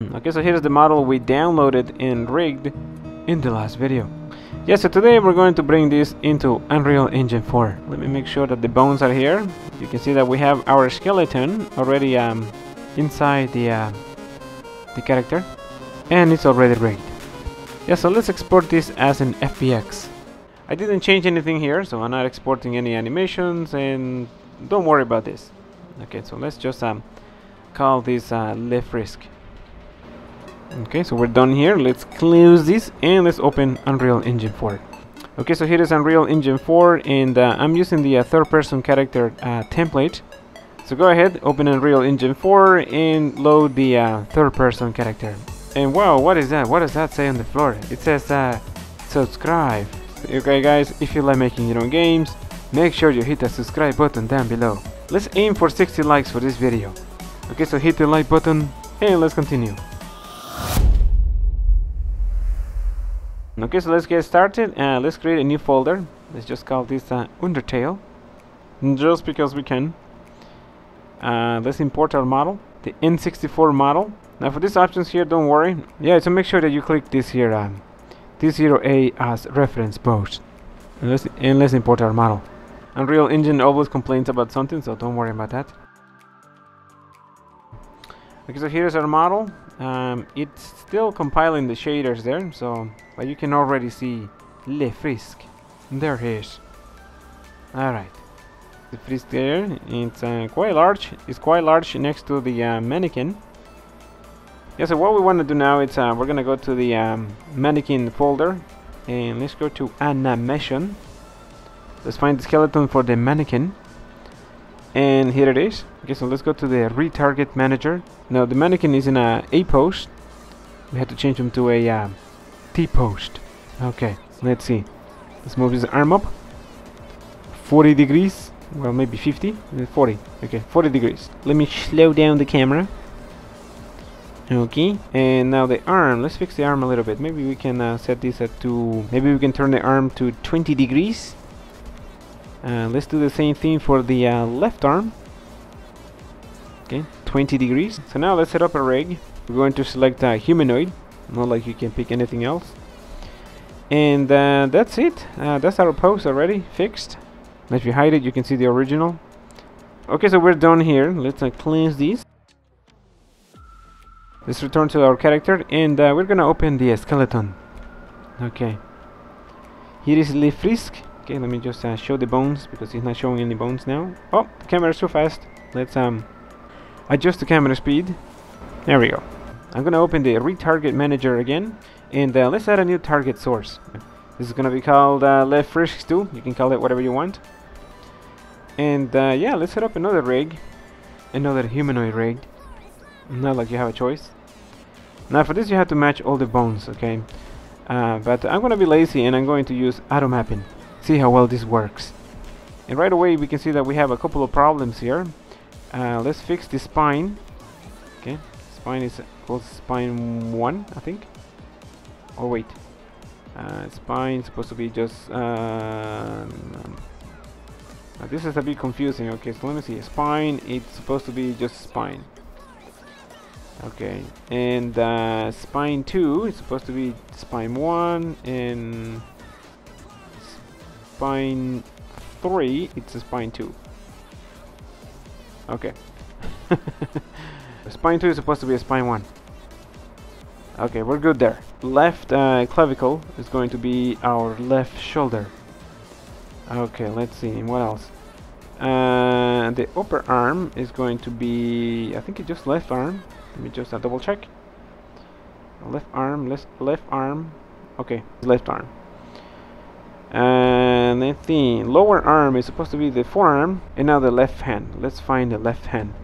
Okay, so here's the model we downloaded and rigged in the last video. Yeah, so today we're going to bring this into Unreal Engine 4. Let me make sure that the bones are here. You can see that we have our skeleton already um, inside the, uh, the character. And it's already rigged. Yeah, so let's export this as an FBX. I didn't change anything here, so I'm not exporting any animations and don't worry about this. Okay, so let's just um, call this uh, Le Frisk. Okay, so we're done here. Let's close this and let's open Unreal Engine 4. Okay, so here is Unreal Engine 4 and uh, I'm using the uh, third person character uh, template. So go ahead, open Unreal Engine 4 and load the uh, third person character. And wow, what is that? What does that say on the floor? It says uh, subscribe. Okay guys, if you like making your own games, make sure you hit the subscribe button down below. Let's aim for 60 likes for this video. Okay, so hit the like button and let's continue. Okay, so let's get started. Uh, let's create a new folder. Let's just call this uh, Undertale. Just because we can. Uh, let's import our model, the N64 model. Now for these options here, don't worry. Yeah, so make sure that you click this here, um, T0A as reference pose. And let's, and let's import our model. Unreal Engine always complains about something, so don't worry about that. Okay, so here's our model. Um, it's still compiling the shaders there, so but you can already see Le Frisk. There he is. Alright. The Frisk there, it's uh, quite large. It's quite large next to the uh, mannequin. Yeah, so what we want to do now is uh, we're gonna go to the um, mannequin folder and let's go to animation. Let's find the skeleton for the mannequin and here it is okay so let's go to the retarget manager now the mannequin is in a A pose. we have to change him to a T pose okay let's see. Let's move his arm up. 40 degrees. Well maybe 50 uh, 40 okay 40 degrees. Let me slow down the camera. Okay and now the arm. Let's fix the arm a little bit. Maybe we can uh, set this at to maybe we can turn the arm to 20 degrees. Uh, let's do the same thing for the uh, left arm. Okay, 20 degrees. So now let's set up a rig. We're going to select uh, humanoid, not like you can pick anything else. And uh, that's it. Uh, that's our post already fixed. if you hide it, you can see the original. Okay, so we're done here. Let's uh, cleanse these. Let's return to our character, and we're gonna open the skeleton. Okay. Here is Le Frisk. Okay, let me just uh, show the bones because he's not showing any bones now. Oh, the camera is too fast. Let's um adjust the camera speed. There we go. I'm gonna open the retarget manager again, and uh, let's add a new target source. This is gonna be called uh, Le Frisk 2. You can call it whatever you want. And uh, yeah, let's set up another rig, another humanoid rig. Not like you have a choice. Now for this you have to match all the bones, okay? Uh, but I'm gonna be lazy and I'm going to use auto mapping see how well this works. And right away we can see that we have a couple of problems here. Uh, let's fix the spine. Okay, spine is called spine 1, I think. Oh wait, uh, spine supposed to be just... Uh, this is a bit confusing. Okay, so let me see. Spine, it's supposed to be just spine. Okay, and uh, spine 2 is supposed to be spine 1 and spine 3, it's a spine 2. Okay. spine 2 is supposed to be a spine 1. Okay, we're good there. Left uh, clavicle is going to be our left shoulder. Okay, let's see, what else? Uh, the upper arm is going to be, I think it's just left arm. Let me just uh, double check. Left arm, left, left arm. Okay, left arm. And let's see, lower arm is supposed to be the forearm, and now the left hand. Let's find the left hand.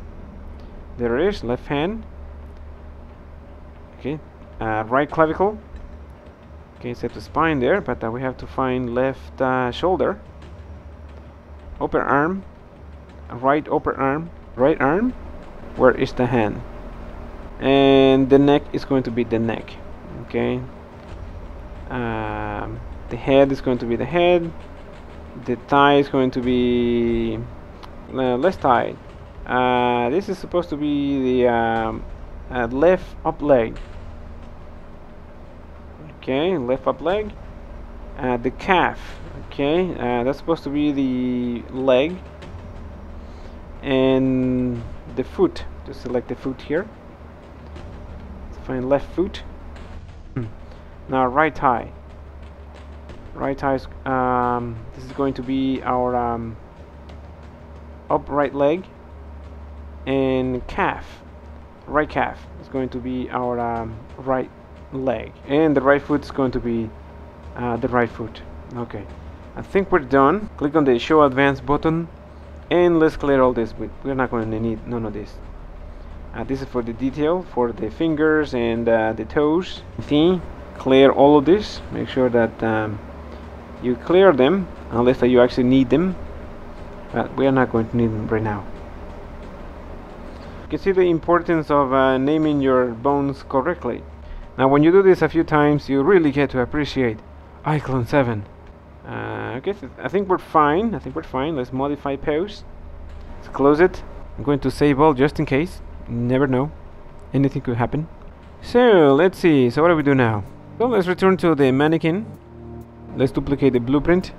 There is, left hand. Okay, uh, right clavicle. Okay, set the spine there, but uh, we have to find left uh, shoulder. Upper arm, right upper arm, right arm. Where is the hand? And the neck is going to be the neck. Okay. Um, the head is going to be the head the thigh is going to be uh, left thigh uh, this is supposed to be the um, uh, left up leg. Okay left up leg. Uh, the calf. Okay uh, that's supposed to be the leg. And the foot. Just select the foot here. Let's find left foot. Hmm. now right thigh right thigh is, um, this is going to be our um, upright leg and calf right calf is going to be our um, right leg and the right foot is going to be uh, the right foot. Okay I think we're done. Click on the show advanced button and let's clear all this we're not going to need none of this. Uh, this is for the detail for the fingers and uh, the toes. See clear all of this. Make sure that um, you clear them unless that you actually need them. But we are not going to need them right now you see the importance of uh, naming your bones correctly. Now when you do this a few times you really get to appreciate iClone 7 uh, okay so I think we're fine. I think we're fine. Let's modify pose. Let's close it. I'm going to save all just in case. Never know. Anything could happen. So let's see. So what do we do now? So let's return to the mannequin. Let's duplicate the blueprint.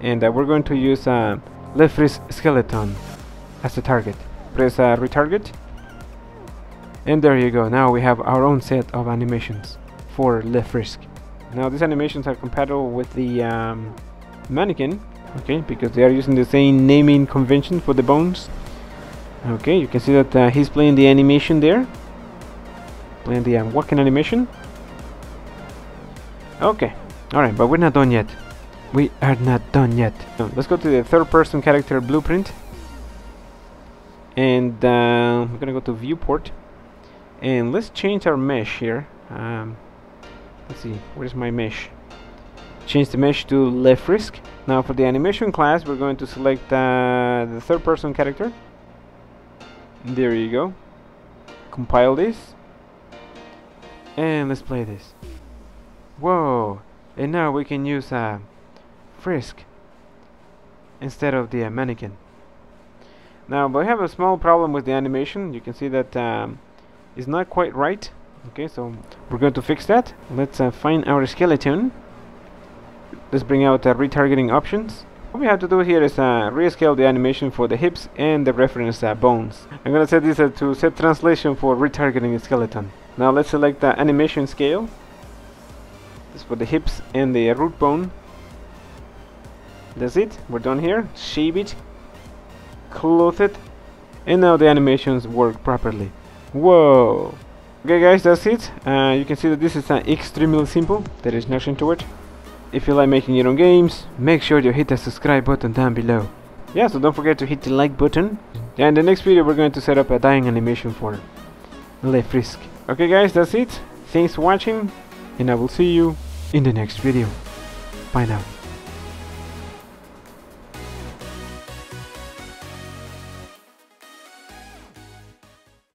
And uh, we're going to use uh, Lefrisk skeleton as the target press uh, retarget and there you go now we have our own set of animations for Lefrisk now these animations are compatible with the um, mannequin okay because they are using the same naming convention for the bones okay you can see that uh, he's playing the animation there playing the um, walking animation okay Alright, but we're not done yet. We are not done yet. Let's go to the third person character blueprint. And uh, we're gonna go to viewport. And let's change our mesh here. Um, let's see, where's my mesh? Change the mesh to Lefrisk. Now for the animation class, we're going to select uh, the third person character. There you go. Compile this. And let's play this. Whoa, and now we can use uh, Frisk instead of the uh, mannequin now we have a small problem with the animation you can see that um, it's not quite right okay so we're going to fix that let's uh, find our skeleton let's bring out uh, retargeting options what we have to do here is uh, rescale the animation for the hips and the reference uh, bones I'm gonna set this uh, to set translation for retargeting the skeleton now let's select the animation scale this for the hips and the root bone. That's it. We're done here. Shape it. Close it. And now the animations work properly. Whoa. Okay guys, that's it. Uh, you can see that this is uh, extremely simple. There is nothing to it. If you like making your own games, make sure you hit the subscribe button down below. Yeah, so don't forget to hit the like button. And in the next video we're going to set up a dying animation for Le Frisk. Okay guys, that's it. Thanks for watching and I will see you in the next video. Bye now.